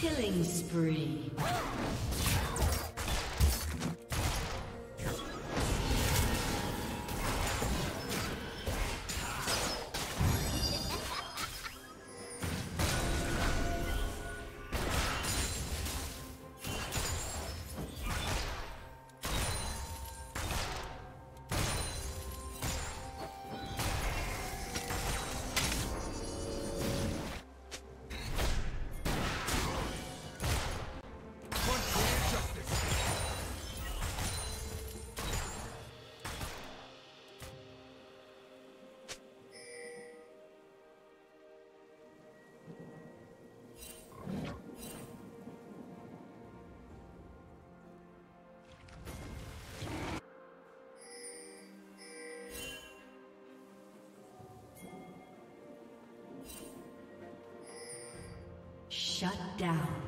Killing spree. Shut down.